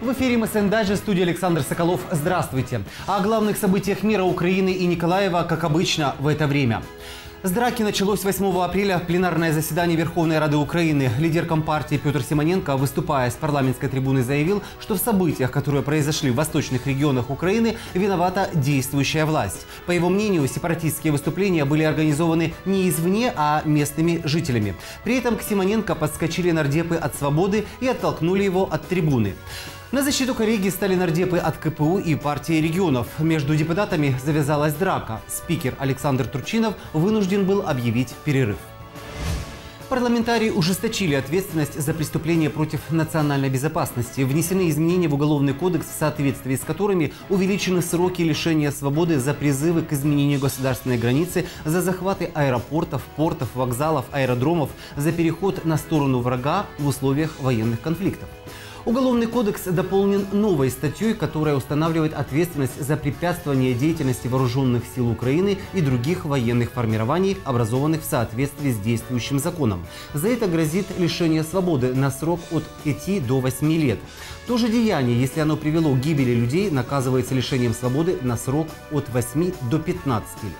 В эфире МСН Даже, студия Александр Соколов. Здравствуйте. О главных событиях мира Украины и Николаева, как обычно, в это время. С драки началось 8 апреля пленарное заседание Верховной Рады Украины. Лидер Компартии Петр Симоненко, выступая с парламентской трибуны, заявил, что в событиях, которые произошли в восточных регионах Украины, виновата действующая власть. По его мнению, сепаратистские выступления были организованы не извне, а местными жителями. При этом к Симоненко подскочили нардепы от «Свободы» и оттолкнули его от трибуны. На защиту коллеги стали нардепы от КПУ и партии регионов. Между депутатами завязалась драка. Спикер Александр Турчинов вынужден был объявить перерыв. Парламентарии ужесточили ответственность за преступления против национальной безопасности. Внесены изменения в Уголовный кодекс, в соответствии с которыми увеличены сроки лишения свободы за призывы к изменению государственной границы, за захваты аэропортов, портов, вокзалов, аэродромов, за переход на сторону врага в условиях военных конфликтов. Уголовный кодекс дополнен новой статьей, которая устанавливает ответственность за препятствование деятельности вооруженных сил Украины и других военных формирований, образованных в соответствии с действующим законом. За это грозит лишение свободы на срок от 5 до 8 лет. То же деяние, если оно привело к гибели людей, наказывается лишением свободы на срок от 8 до 15 лет.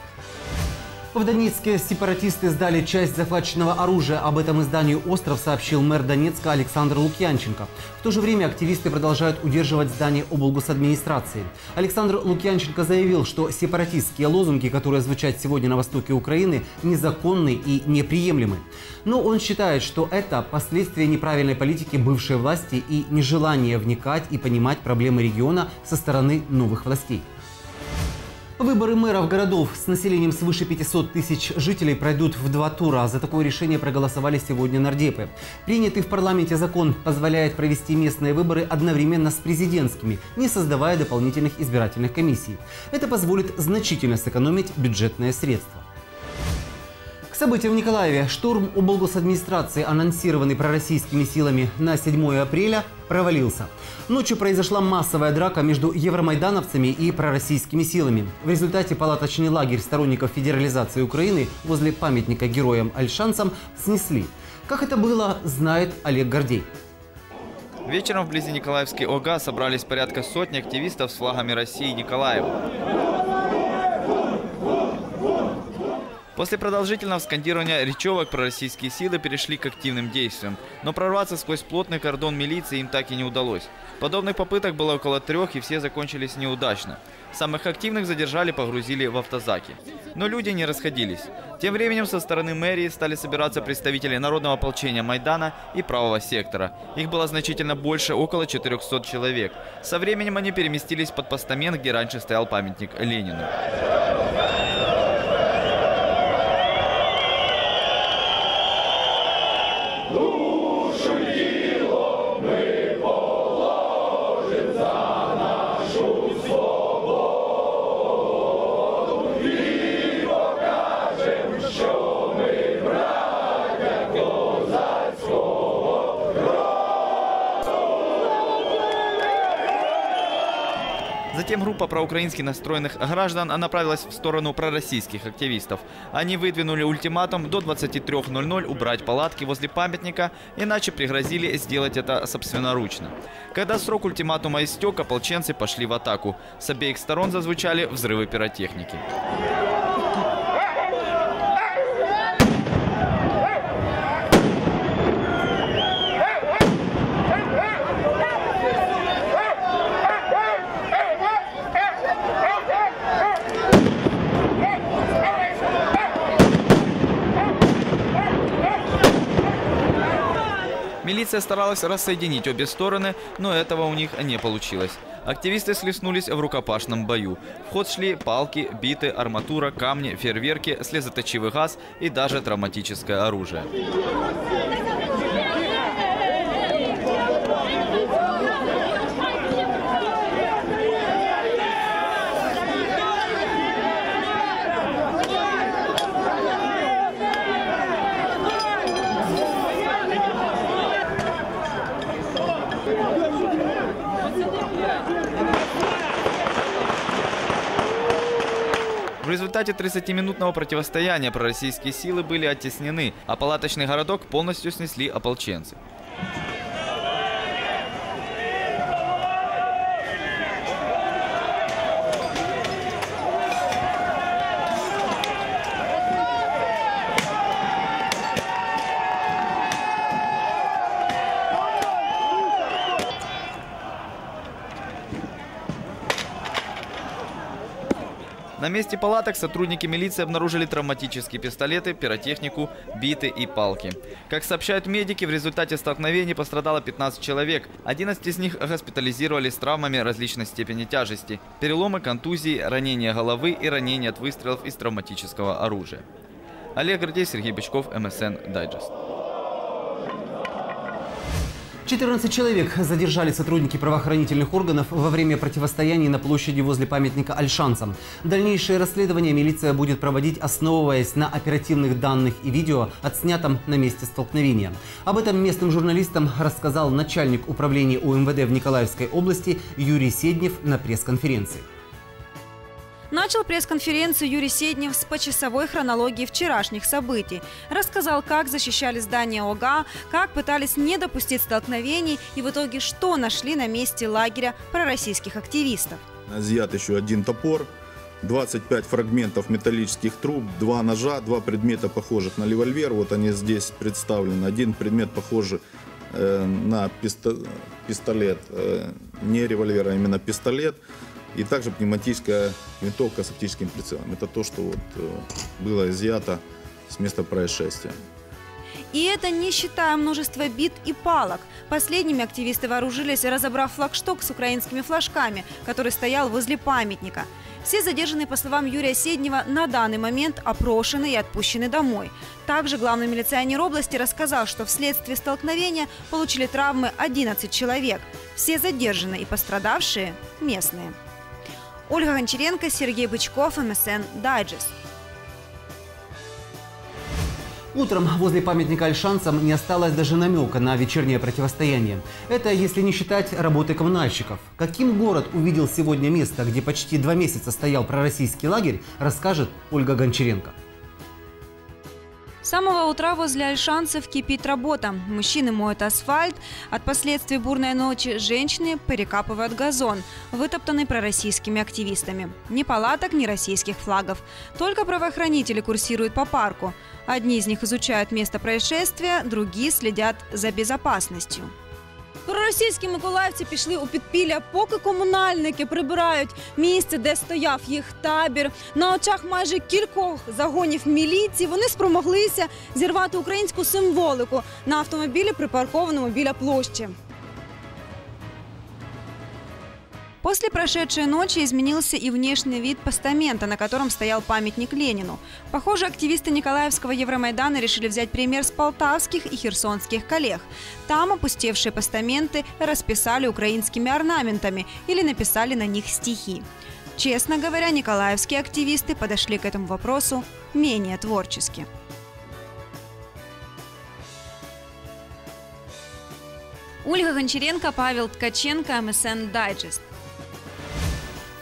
В Донецке сепаратисты сдали часть захваченного оружия. Об этом изданию «Остров» сообщил мэр Донецка Александр Лукьянченко. В то же время активисты продолжают удерживать здание облгосадминистрации. Александр Лукьянченко заявил, что сепаратистские лозунги, которые звучат сегодня на востоке Украины, незаконны и неприемлемы. Но он считает, что это последствия неправильной политики бывшей власти и нежелания вникать и понимать проблемы региона со стороны новых властей. Выборы мэров городов с населением свыше 500 тысяч жителей пройдут в два тура. За такое решение проголосовали сегодня нардепы. Принятый в парламенте закон позволяет провести местные выборы одновременно с президентскими, не создавая дополнительных избирательных комиссий. Это позволит значительно сэкономить бюджетные средства. К событиям в Николаеве. Штурм облгосадминистрации, анонсированный пророссийскими силами на 7 апреля, провалился. Ночью произошла массовая драка между евромайдановцами и пророссийскими силами. В результате палаточный лагерь сторонников федерализации Украины возле памятника героям-альшанцам снесли. Как это было, знает Олег Гордей. Вечером вблизи Николаевской ОГА собрались порядка сотни активистов с флагами России и Николаева. После продолжительного скандирования речевок пророссийские силы перешли к активным действиям, но прорваться сквозь плотный кордон милиции им так и не удалось. Подобных попыток было около трех, и все закончились неудачно. Самых активных задержали, погрузили в автозаки. Но люди не расходились. Тем временем со стороны мэрии стали собираться представители народного ополчения Майдана и правого сектора. Их было значительно больше, около 400 человек. Со временем они переместились под постамент, где раньше стоял памятник Ленину. Затем группа проукраински настроенных граждан направилась в сторону пророссийских активистов. Они выдвинули ультиматум до 23.00 убрать палатки возле памятника, иначе пригрозили сделать это собственноручно. Когда срок ультиматума истек, ополченцы пошли в атаку. С обеих сторон зазвучали взрывы пиротехники. Милиция старалась рассоединить обе стороны, но этого у них не получилось. Активисты слеснулись в рукопашном бою. В ход шли палки, биты, арматура, камни, фейерверки, слезоточивый газ и даже травматическое оружие. В результате 30-минутного противостояния пророссийские силы были оттеснены, а палаточный городок полностью снесли ополченцы. Месте палаток сотрудники милиции обнаружили травматические пистолеты, пиротехнику, биты и палки. Как сообщают медики, в результате столкновений пострадало 15 человек. 11 из них госпитализировали с травмами различной степени тяжести. Переломы, контузии, ранения головы и ранения от выстрелов из травматического оружия. Олег Гордей, Сергей Бычков, МСН Дайджест. 14 человек задержали сотрудники правоохранительных органов во время противостояния на площади возле памятника Альшанцам. Дальнейшее расследование милиция будет проводить, основываясь на оперативных данных и видео, отснятом на месте столкновения. Об этом местным журналистам рассказал начальник управления УМВД в Николаевской области Юрий Седнев на пресс-конференции. Начал пресс-конференцию Юрий Седнев с почасовой хронологии вчерашних событий. Рассказал, как защищали здание ОГА, как пытались не допустить столкновений и в итоге что нашли на месте лагеря пророссийских активистов. Изъят еще один топор, 25 фрагментов металлических труб, два ножа, два предмета, похожих на револьвер. Вот они здесь представлены. Один предмет похожий э, на писто- пистолет, э, не револьвер, а именно пистолет. И также пневматическая винтовка с оптическим прицелом. Это то, что вот, э, было изъято с места происшествия. И это не считая множества бит и палок. Последними активисты вооружились, разобрав флагшток с украинскими флажками, который стоял возле памятника. Все задержанные, по словам Юрия Седнева, на данный момент опрошены и отпущены домой. Также главный милиционер области рассказал, что вследствие столкновения получили травмы 11 человек. Все задержанные и пострадавшие – местные. Ольга Гончаренко, Сергей Бычков, МСН Дайджест. Утром возле памятника Альшанцам не осталось даже намека на вечернее противостояние. Это если не считать работы коммунальщиков. Каким город увидел сегодня место, где почти два месяца стоял пророссийский лагерь, расскажет Ольга Гончаренко. С самого утра возле Альшанцев кипит работа. Мужчины моют асфальт. От последствий бурной ночи женщины перекапывают газон, вытоптанный пророссийскими активистами. Ни палаток, ни российских флагов. Только правоохранители курсируют по парку. Одни из них изучают место происшествия, другие следят за безопасностью. Проросійські миколаївці пішли у підпілля, поки комунальники прибирають місце, де стояв їх табір. На очах майже кількох загонів міліції вони спромоглися зірвати українську символику на автомобілі, припаркованому біля площі. После прошедшей ночи изменился и внешний вид постамента, на котором стоял памятник Ленину. Похоже, активисты Николаевского Евромайдана решили взять пример с полтавских и херсонских коллег. Там опустевшие постаменты расписали украинскими орнаментами или написали на них стихи. Честно говоря, николаевские активисты подошли к этому вопросу менее творчески. Ольга Гончаренко, Павел Ткаченко, МСН Дайджест.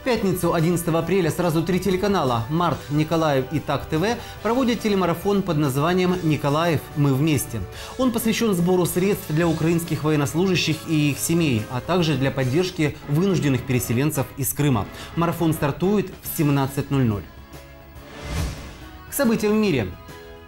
В пятницу 11 апреля сразу три телеканала «Март», «Николаев» и «Так-ТВ» проводят телемарафон под названием «Николаев. Мы вместе». Он посвящен сбору средств для украинских военнослужащих и их семей, а также для поддержки вынужденных переселенцев из Крыма. Марафон стартует в 17.00. К событиям в мире.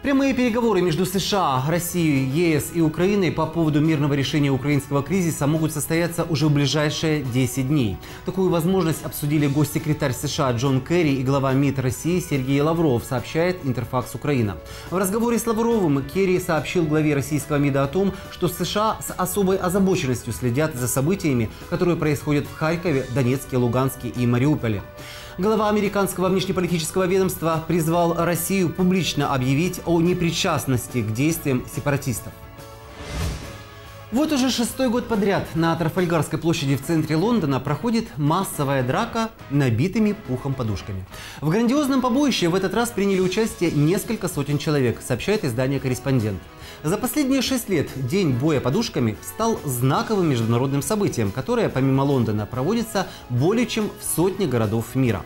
Прямые переговоры между США, Россией, ЕС и Украиной по поводу мирного решения украинского кризиса могут состояться уже в ближайшие 10 дней. Такую возможность обсудили госсекретарь США Джон Керри и глава МИД России Сергей Лавров, сообщает Интерфакс Украина. В разговоре с Лавровым Керри сообщил главе российского МИДа о том, что США с особой озабоченностью следят за событиями, которые происходят в Харькове, Донецке, Луганске и Мариуполе. Глава американского внешнеполитического ведомства призвал Россию публично объявить о непричастности к действиям сепаратистов. Вот уже шестой год подряд на Трафальгарской площади в центре Лондона проходит массовая драка набитыми пухом подушками. В грандиозном побоище в этот раз приняли участие несколько сотен человек, сообщает издание «Корреспондент». За последние шесть лет День боя подушками стал знаковым международным событием, которое помимо Лондона проводится более чем в сотне городов мира.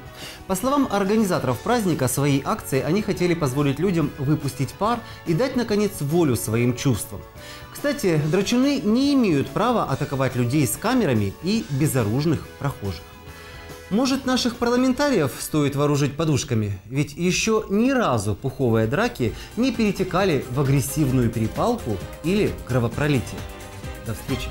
По словам организаторов праздника, своей акцией они хотели позволить людям выпустить пар и дать, наконец, волю своим чувствам. Кстати, драчуны не имеют права атаковать людей с камерами и безоружных прохожих. Может, наших парламентариев стоит вооружить подушками? Ведь еще ни разу пуховые драки не перетекали в агрессивную перепалку или кровопролитие. До встречи!